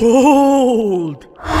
cold. No!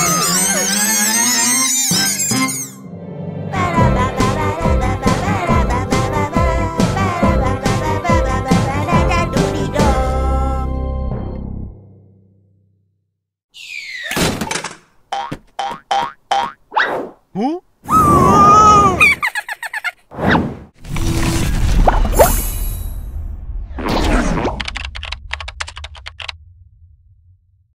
Who?